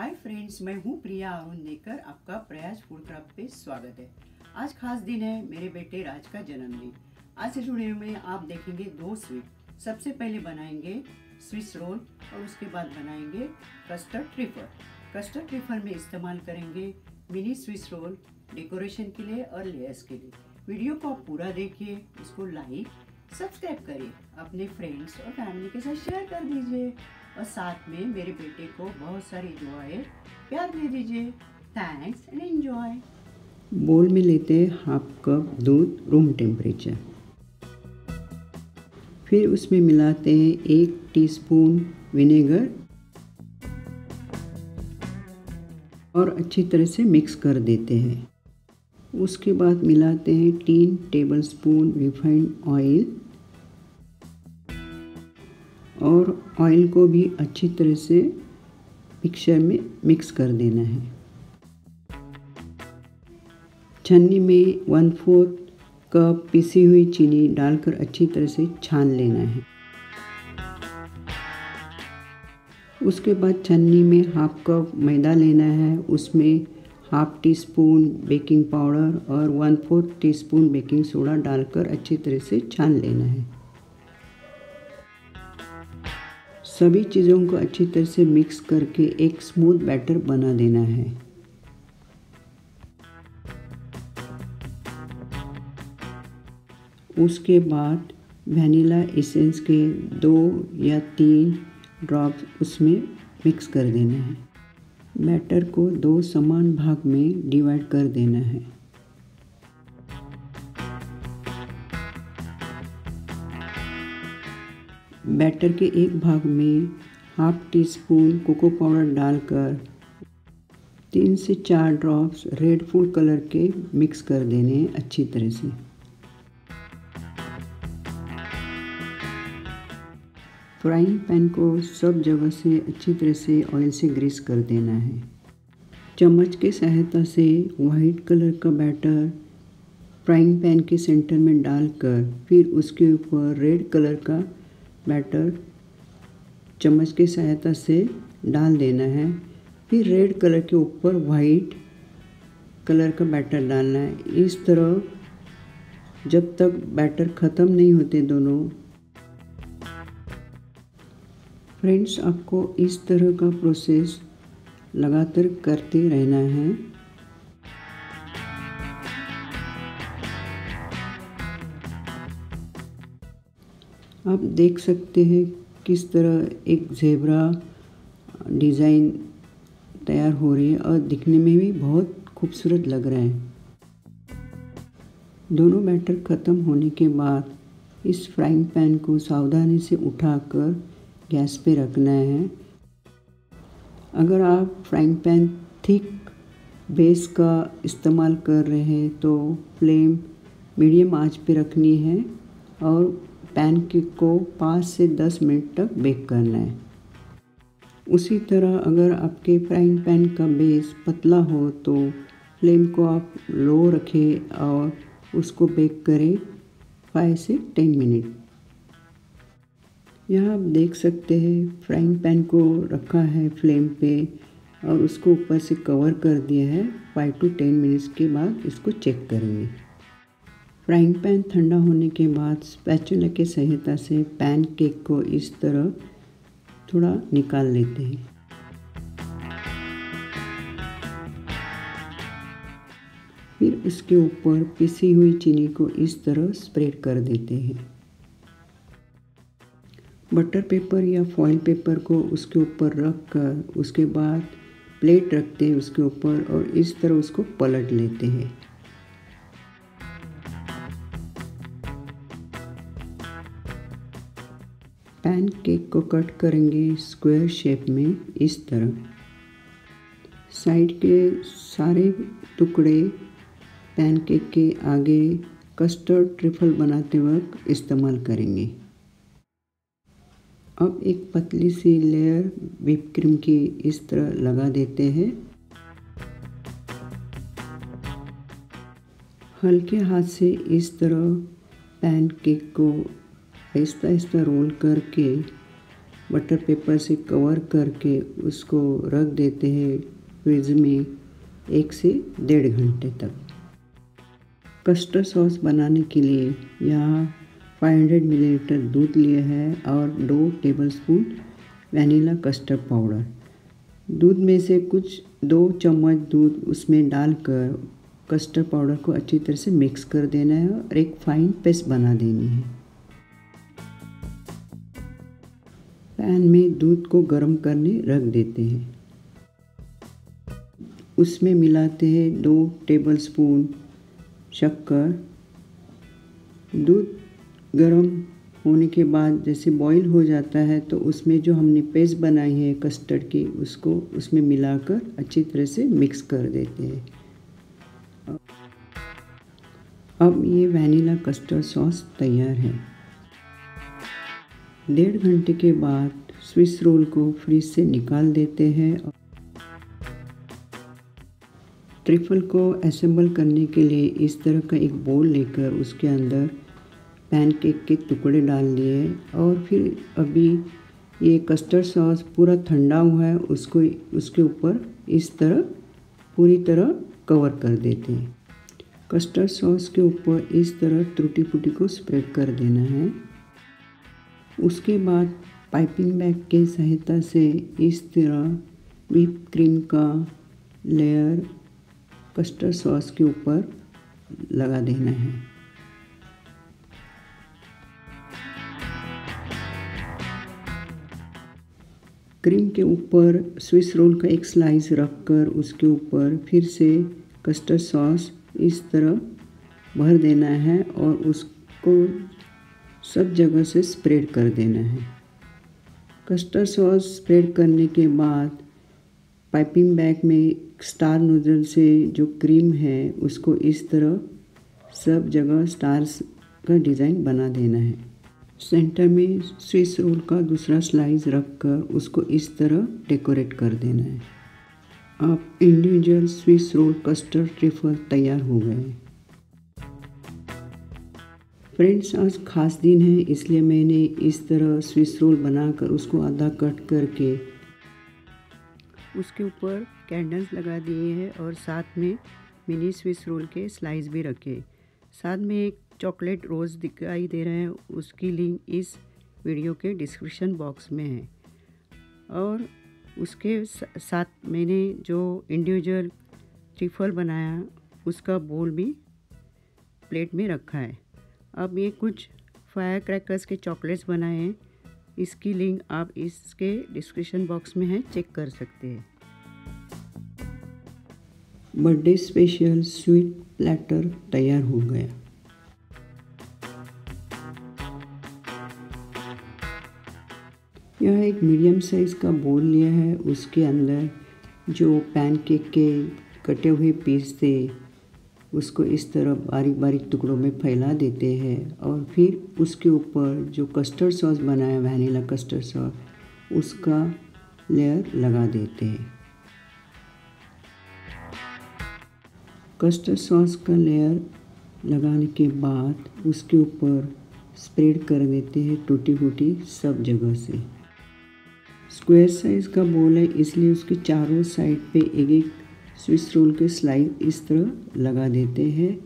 Hi friends मैं हूँ प्रिया अरुण देकर आपका प्रयास फ़ूड क्राफ्ट पे स्वागत है। आज खास दिन है, मेरे बेटे राज का जन्मदिन। आज से जुड़े हुए आप देखेंगे दो स्वीट सबसे पहले बनाएँगे स्विस रोल और उसके बाद बनाएँगे कस्टर्ड ट्रिफर कस्टर्ड ट्रिफर में इस्तेमाल करेंगे मिनी स्विस रोल डेकोरेशन के लिए और लेयर्स के लिए। वीडियो को आप पूरा देखिए, इसको लाइक सब्सक्राइब करिए। अपने फ्रेंड्स और फैमिली के साथ शेयर कर दीजिए। और साथ में मेरे बेटे को बहुत सारी दुआएँ प्यार दे दीजिए। थैंक्स एंड एंजॉय बोल में लेते हैं हाफ़ कप दूध रूम टेम्परेचर फिर उसमें मिलाते हैं एक टीस्पून विनेगर और अच्छी तरह से मिक्स कर देते हैं। उसके बाद मिलाते हैं तीन टेबल स्पून रिफाइंड ऑयल और ऑयल को भी अच्छी तरह से मिक्सर में मिक्स कर देना है। छन्नी में वन फोर्थ कप पिसी हुई चीनी डालकर अच्छी तरह से छान लेना है। उसके बाद छन्नी में हाफ़ कप मैदा लेना है। उसमें half teaspoon baking powder और one fourth teaspoon baking soda डालकर अच्छी तरह से छान लेना है। सभी चीज़ों को अच्छी तरह से मिक्स करके एक स्मूथ बैटर बना देना है। उसके बाद वनीला एसेंस के दो या तीन ड्रॉप उसमें मिक्स कर देना है। बैटर को दो समान भाग में डिवाइड कर देना है। बैटर के एक भाग में half teaspoon cocoa powder डालकर तीन से चार ड्रॉप्स रेड फ़ूड कलर के मिक्स कर देने हैं अच्छी तरह से। फ्राइंग पैन को सब जगह से अच्छी तरह से ऑयल से ग्रीस कर देना है। चम्मच के सहायता से वाइट कलर का बैटर फ्राइंग पैन के सेंटर में डालकर फिर उसके ऊपर रेड कलर का बैटर चम्मच की सहायता से डाल देना है। फिर रेड कलर के ऊपर वाइट कलर का बैटर डालना है। इस तरह जब तक बैटर ख़त्म नहीं होते दोनों। फ्रेंड्स आपको इस तरह का प्रोसेस लगातार करते रहना है। आप देख सकते हैं किस तरह एक जेबरा डिज़ाइन तैयार हो रही है और दिखने में भी बहुत खूबसूरत लग रहा है। दोनों बैटर ख़त्म होने के बाद इस फ्राइंग पैन को सावधानी से उठाकर गैस पे रखना है। अगर आप फ्राइंग पैन थिक बेस का इस्तेमाल कर रहे हैं तो फ्लेम मीडियम आँच पे रखनी है और पैन केक को पाँच से दस मिनट तक बेक करना है। उसी तरह अगर आपके फ्राइंग पैन का बेस पतला हो तो फ्लेम को आप लो रखें और उसको बेक करें फाइव से टेन मिनट। यहाँ आप देख सकते हैं फ्राइंग पैन को रखा है फ्लेम पे और उसको ऊपर से कवर कर दिया है। फाइव टू टेन मिनट्स के बाद इसको चेक करेंगे। फ्राइंग पैन ठंडा होने के बाद स्पैचुला के सहायता से पैन केक को इस तरह थोड़ा निकाल लेते हैं। फिर उसके ऊपर पिसी हुई चीनी को इस तरह स्प्रेड कर देते हैं। बटर पेपर या फॉइल पेपर को उसके ऊपर रख कर उसके बाद प्लेट रखते हैं उसके ऊपर और इस तरह उसको पलट लेते हैं। पैन केक को कट करेंगे स्क्वायर शेप में इस तरह। साइड के सारे टुकड़े पैन केक के आगे कस्टर्ड ट्रिफल बनाते वक्त इस्तेमाल करेंगे। अब एक पतली सी लेयर विप क्रीम की इस तरह लगा देते हैं। हल्के हाथ से इस तरह पैन केक को आहिस्ता आहिस्ता रोल करके बटर पेपर से कवर करके उसको रख देते हैं फ्रिज में एक से डेढ़ घंटे तक। कस्टर्ड सॉस बनाने के लिए यहाँ 500 मिलीलीटर दूध लिया है और दो टेबलस्पून वनीला कस्टर्ड पाउडर दूध में से कुछ दो चम्मच दूध उसमें डालकर कस्टर्ड पाउडर को अच्छी तरह से मिक्स कर देना है और एक फाइन पेस्ट बना देनी है। पैन में दूध को गर्म करने रख देते हैं। उसमें मिलाते हैं दो टेबलस्पून शक्कर। दूध गर्म होने के बाद जैसे बॉईल हो जाता है तो उसमें जो हमने पेस्ट बनाई है कस्टर्ड की, उसको उसमें मिलाकर अच्छी तरह से मिक्स कर देते हैं। अब ये वैनिला कस्टर्ड सॉस तैयार है। डेढ़ घंटे के बाद स्विस रोल को फ्रिज से निकाल देते हैं और ट्रिफल को असेंबल करने के लिए इस तरह का एक बोल लेकर उसके अंदर पैनकेक के टुकड़े डाल दिए और फिर अभी ये कस्टर्ड सॉस पूरा ठंडा हुआ है, उसको उसके ऊपर इस तरह पूरी तरह कवर कर देते हैं। कस्टर्ड सॉस के ऊपर इस तरह त्रुटी फूटी को स्प्रेड कर देना है। उसके बाद पाइपिंग बैग के सहायता से इस तरह व्हिप क्रीम का लेयर कस्टर्ड सॉस के ऊपर लगा देना है। क्रीम के ऊपर स्विस रोल का एक स्लाइस रख कर उसके ऊपर फिर से कस्टर्ड सॉस इस तरह भर देना है और उसको सब जगह से स्प्रेड कर देना है। कस्टर्ड सॉस स्प्रेड करने के बाद पाइपिंग बैग में स्टार नूडल से जो क्रीम है, उसको इस तरह सब जगह स्टार्स का डिज़ाइन बना देना है। सेंटर में स्विस रोल का दूसरा स्लाइस रखकर उसको इस तरह डेकोरेट कर देना है। आप individual Swiss roll custard trifle तैयार हो गए। फ्रेंड्स आज खास दिन है, इसलिए मैंने इस तरह स्विस रोल बनाकर उसको आधा कट करके उसके ऊपर कैंडल्स लगा दिए हैं और साथ में मिनी स्विस रोल के स्लाइस भी रखे साथ में एक चॉकलेट रोज़ दिखाई दे रहे हैं, उसकी लिंक इस वीडियो के डिस्क्रिप्शन बॉक्स में है। और उसके साथ मैंने जो इंडिविजुअल ट्रिफल बनाया, उसका बोल भी प्लेट में रखा है। अब ये कुछ फायर क्रैकर्स के चॉकलेट्स बनाए हैं। इसकी लिंक आप इसके डिस्क्रिप्शन बॉक्स में है चेक कर सकते हैं। बर्थडे स्पेशल स्वीट प्लेटर तैयार हो गया। यह एक मीडियम साइज़ का बोल लिया है, उसके अंदर जो पैनकेक के कटे हुए पीस थे उसको इस तरह बारीक बारीक टुकड़ों में फैला देते हैं और फिर उसके ऊपर जो कस्टर्ड सॉस बनाया वैनिला कस्टर्ड सॉस उसका लेयर लगा देते हैं। कस्टर्ड सॉस का लेयर लगाने के बाद उसके ऊपर स्प्रेड कर देते हैं टूटी फूटी सब जगह से। स्क्वायर साइज़ का बोल है, इसलिए उसके चारों साइड पे एक एक स्विस रोल के स्लाइस इस तरह लगा देते हैं।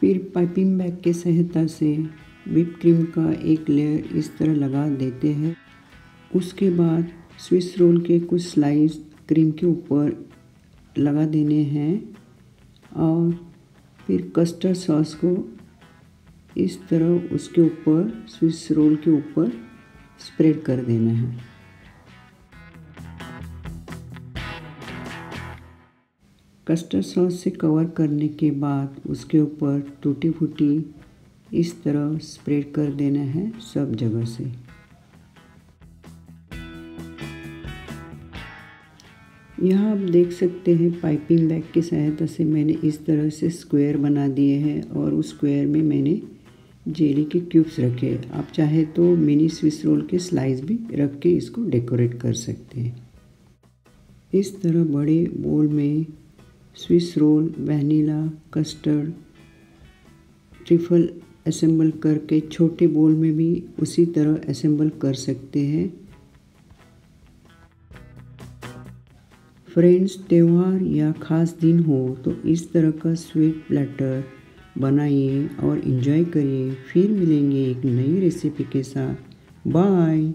फिर पाइपिंग बैग के सहायता से विप क्रीम का एक लेयर इस तरह लगा देते हैं। उसके बाद स्विस रोल के कुछ स्लाइस क्रीम के ऊपर लगा देने हैं और फिर कस्टर्ड सॉस को इस तरह उसके ऊपर, स्विस रोल के ऊपर स्प्रेड कर देना है। कस्टर्ड सॉस से कवर करने के बाद उसके ऊपर टूटी फूटी इस तरह स्प्रेड कर देना है सब जगह से। यहाँ आप देख सकते हैं पाइपिंग बैग की सहायता से मैंने इस तरह से स्क्वायर बना दिए हैं और उस स्क्वायर में मैंने जेली के क्यूब्स रखे आप चाहे तो मिनी स्विस रोल के स्लाइस भी रख के इसको डेकोरेट कर सकते हैं। इस तरह बड़े बोल में Swiss roll, vanilla, custard, trifle assemble करके छोटे बोल में भी उसी तरह असेंबल कर सकते हैं। फ्रेंड्स, त्यौहार या ख़ास दिन हो तो इस तरह का स्वीट प्लेटर बनाइए और इन्जॉय करिए। फिर मिलेंगे एक नई रेसिपी के साथ। बाय।